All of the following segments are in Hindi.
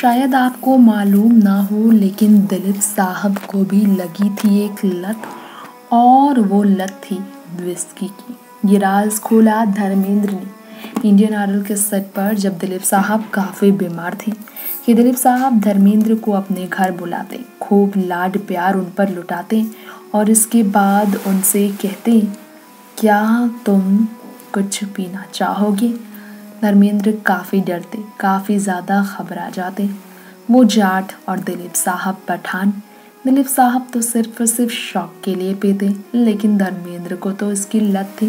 शायद आपको मालूम ना हो, लेकिन दिलीप साहब को भी लगी थी एक लत, और वो लत थी विस्की की। ये राज खोला धर्मेंद्र ने। इंडियन आइडल के सेट पर जब दिलीप साहब काफ़ी बीमार थे, कि दिलीप साहब धर्मेंद्र को अपने घर बुलाते, खूब लाड प्यार उन पर लुटाते, और इसके बाद उनसे कहते, क्या तुम कुछ पीना चाहोगे? धर्मेंद्र काफ़ी डरते, काफ़ी ज़्यादा घबरा जाते। वो जाट और दिलीप साहब पठान। दिलीप साहब तो सिर्फ़ और सिर्फ़ शौक के लिए पीते, लेकिन धर्मेंद्र को तो इसकी लत थी।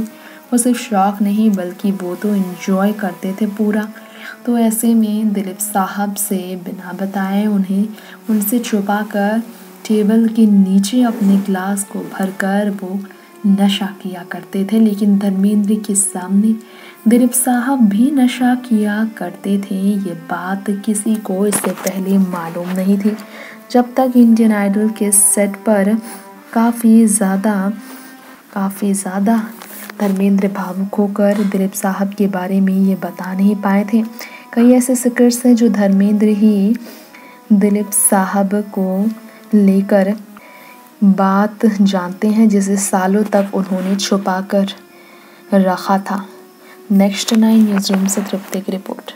वो सिर्फ़ शौक नहीं, बल्कि वो तो इन्जॉय करते थे पूरा। तो ऐसे में दिलीप साहब से बिना बताए उन्हें, उनसे छुपा कर टेबल के नीचे अपने ग्लास को भरकर वो नशा किया करते थे। लेकिन धर्मेंद्र के सामने दिलीप साहब भी नशा किया करते थे। ये बात किसी को इससे पहले मालूम नहीं थी। जब तक इंडियन आइडल के सेट पर काफ़ी ज़्यादा काफ़ी ज़्यादा धर्मेंद्र भावुक होकर दिलीप साहब के बारे में ये बता नहीं पाए थे। कई ऐसे सिकर्स हैं जो धर्मेंद्र ही दिलीप साहब को लेकर बात जानते हैं, जिसे सालों तक उन्होंने छुपा कर रखा था। नेक्स्ट नाइन न्यूज़ रूम से तृप्ति की रिपोर्ट